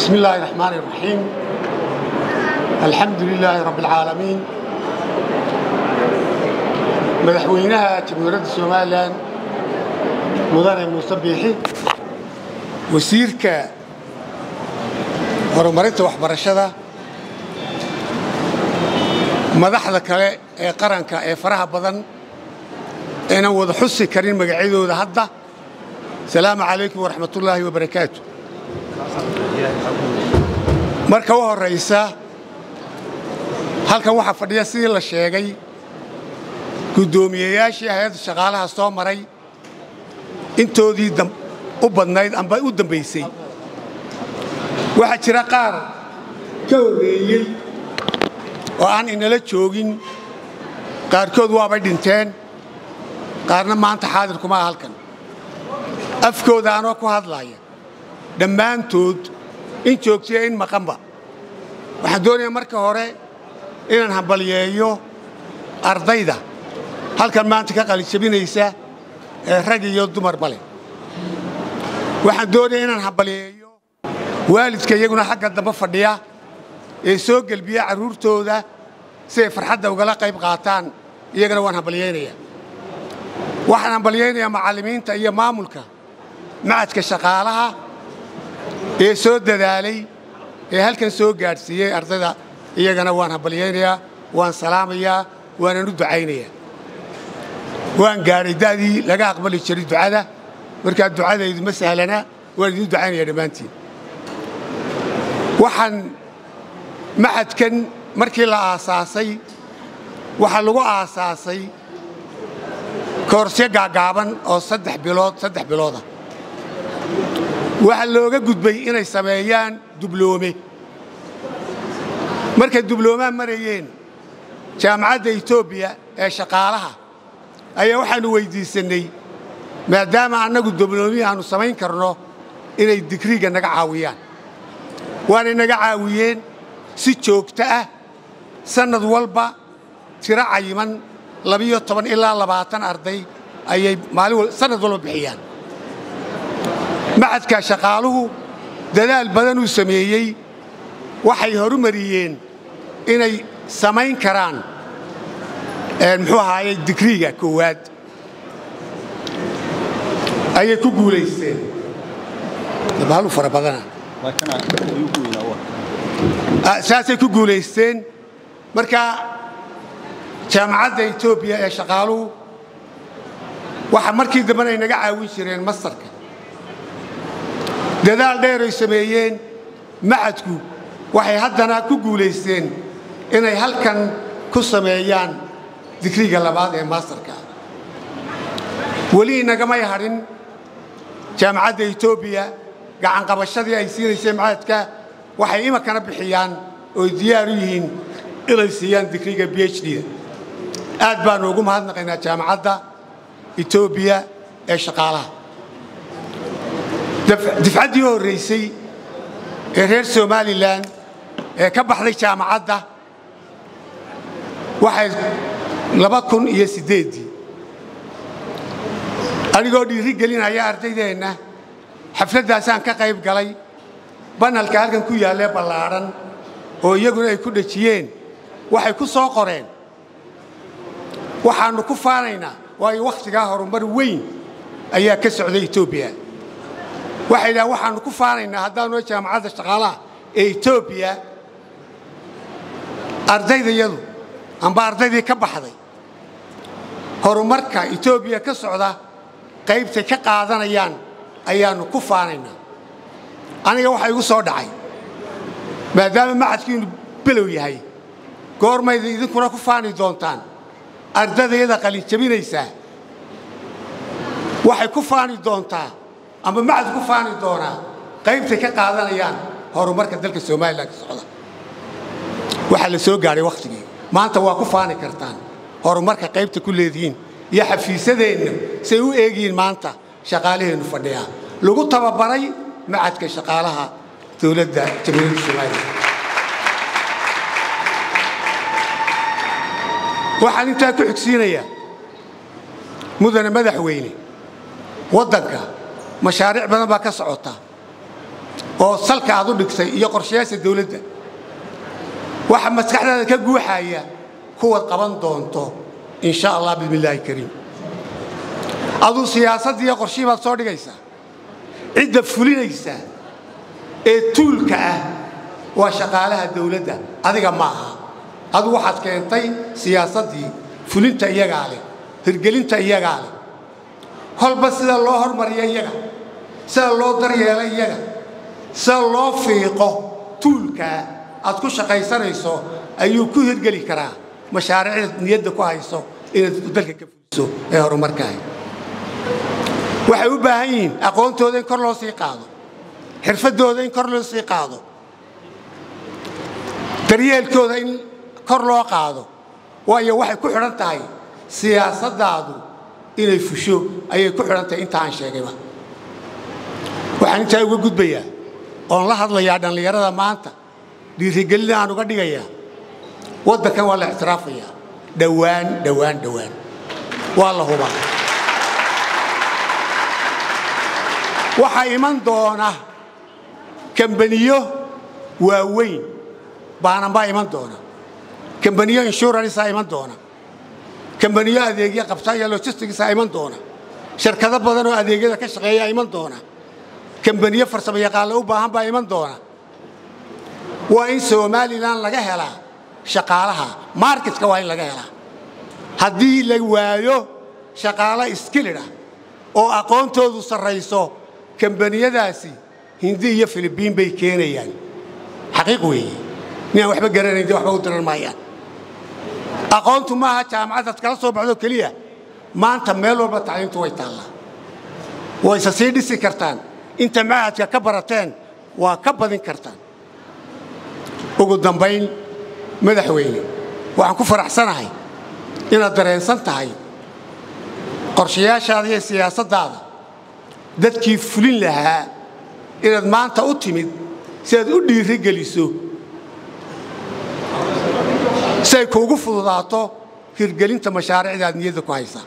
بسم الله الرحمن الرحيم الحمد لله رب العالمين madaxweynaha jamhuuriyadda somalilan mudane muuse biixi wasiirka horumarinta waxbarashada madaxda kale ee qaranka ee faraha badan aynan wada xusi karin magacyadooda hadda asalaamu calaykum waraxmatullaahi wabarakaatu marka u horraysa halkan waxaa fadhiya sidii la sheegay guddoomiyeyaashii hay'adda shaqaalaha soo maray intoodii u badnayd amba u dambaysay waxaa jira qaar ka horreeyey oo aan inala joogin qaarkood waabay dhinteen qaarna maanta xaadirkuma ah halkan. Afkooda anoo ku hadlaaya dhammaantood in joogtiya in maqanba waxaan doonayaa marka hore inaan hambalyeeyo ardayda halkan maanta ka qalijabinaysa ee rag iyo dumarba leh waxaan doonaya inaan hambalyeeyo waalidka iyaguna xagga dambe fadhiya ee soo gelbiya carruurtooda si ay farxadda ugala qayb qaataan iyagana waan hambalyaynayaa. Waxaan hambalyaynayaa macallimiinta iyo maamulka macadka shaqaalaha ee soo dadaalay ee halkan soo gaadhsiiyey ardayda iyagana waan hambalyaynayaa waan salaamayaa waanan u ducaynayaa. Waan gaadhay da'dii laga aqbali jiray ducada. Markaa ducadaydu ma sahlana waan idiin ducaynaya dhammaantiin. Waxaan maxadkan markii la aasaasay waxaa lagu aasaasay koorsyo gaagaaban oo saddex bilood saddex bilooda waxaa looga gudbay inay sameeyaan dubloome. Markay dubloomaan marayeen jaamacadda etoobiya ee shaqaalaha ayaa waxaannu weyddiisannay maadaama annagu dubloomihii aannu samayn karno inay digriiga naga caawiyaan. Waanay naga caawiyeen si joogto ah sannad walba tiro cayiman labiyo toban ilaa labaatan arday ayay maalin sannad walba bixiyaan macadka shaqaaluhu dadaal badanuu sameeyey. Waxay horumariyeen inay samayn karaan muxuu ahaaye digriiga koowaad. Ayay ku guulaysteen. Dabaalu fara badana. Saasay ku guulaysteen. Marka jaamacadda etoobiya ee shaqaaluhu waxa markii dambena ay naga caawin jireen mastarka dadaal dheeray sameeyeen macadku waxay haddana ku guulaysteen inay halkan ku sameeyaan digriiga labaad ee maastarka weli inagamay hadhin jaamacadda etoobiya gacanqabashadii ay siinayseen macadka waxay imankana bixiyaan ooy diyaar u yihiin inay siiyaan digriiga b h d-da aad baannu ugu mahadnaqaynaa jaamacadda etoobiya ee shaqaalaha difcaddii horraysay ee reer somalilan ee ka baxday jaamacadda waxay laba kun iyo siddeeddii anigoo dhiiri gelinaya ardaydeenna xafladdaasaan ka qayb galay banalka halkan ku yaallee ballaadhan oo iyaguna ay ku dhejiyeen waxay ku soo qoreen. Waxaannu ku faanaynaa waayo wakhtigaa horumar weyn ayaa ka socday etoobiya waxay dhahaan waxaannu ku faanaynaa haddaannu jaamacadda shaqaalaha ee etoobiya ardaydayadu amba ardaydii ka baxday. Horumarka etoobiya ka socda qaybtay ka qaadanayaan ayaannu ku faanaynaa. Aniga waxaa igu soo dhacay maadaama macadkiinu below yahay goormayda idinkuna ku faani doontaan. Ardadayada qalinjabinaysaa waxay ku faani doontaa amba macad ku faani doonaa qaybtay ka qaadanayaan horumarka dalka somalilan ka socda. Waxaa la soo gaadhay wakhtigii maanta waa ku faani kartaan horumarka qaybta ku leedihiin iyo xafiisadeenna say u eegihiin maanta shaqaalaheennu fadhiyaa. Lagu tababaray macadka shaqaalaha dowladda jamhuuriyadda somalilan waxaan intaa ku xigsiinayaa mudane madaxweyne waddanka mashaariic badan baa ka socota oo salka aad u dhigtay iyo qorshayaasha dawladda waxa maskaxdaada ka guuxaya kuwaad qaban doonto in sha allah bismi illaahi kariim. Aduu siyaasaddii iyo qorshihii baad soo dhigaysaa cidda fulinaysa ee tuulka ah waa shaqaalaha dawladda adiga ma aha. Adu waxaad keentay siyaasaddii fulinta iyagaa leh hirgelinta iyagaa leh. Kolba sida loo hormariyo iyaga sida loo daryeelo iyaga? Sida loo fiiqo tuulkaa aad ku shaqaysanayso ayuu ku hirgeli karaa mashaariicda niyadda ku hayso inaad dalka ka fuliso ee horumarkaah waxay u baahan yihiin aqoontooda in kor loo sii qaado xirfadooda in kor loo sii qaado daryeelkooda in kor loo qaado waayo waxay ku xidhan tahay siyaasaddaadu inay fusho ayay ku xidhan tahay inta aan sheegayba waxaan intaa uga gudbayaa oon la hadlayaa dhallinyarada maanta. Dhiirigelina aan uga dhigayaa waddankan waa la ictiraafayaa dhowaan dhowaan dhowaan waa la hubaa. Waxaa iman doona kambaniyo waaweyn. Baananbaa iman doona. Kambaniyo inshuransaa iman doona. Kambaniyo adeegya qabta iyo logisticsaa iman doona. Shirkado badan oo adeegyada ka shaqeeyaa iman doona kambaniyo farsamo yaqaanla u baahan baa iman doona. Waa in somalilan laga helaa shaqaalaha. Marketka waa in laga helaa haddii la waayo shaqaalo iskilidha oo aqoontoodu sarrayso kambaniyadaasi hindi iyo filibiin bay keenayaan. Xaqiiq weeye. Ninaan waxba garanayn de waxba u diran maayaan. Aqoontu maaha jaamacaddaad kala soo baxdo keliya. Maanta meel walba tacliimtu way taallaa. Wayse sii dhisi kartaan inta macadka ka barateen waa ka badin kartaan. Ugu dambayn madaxweyne waxaan ku faraxsanahay inaad dareensan tahay qorshayaashaada iyo siyaasaddaada. Dadkii fulin lahaa inaad maanta u timid si aad u dhiiri geliso si ay kuugu fududaato hirgelinta mashaariicda aad niyadda ku haysaa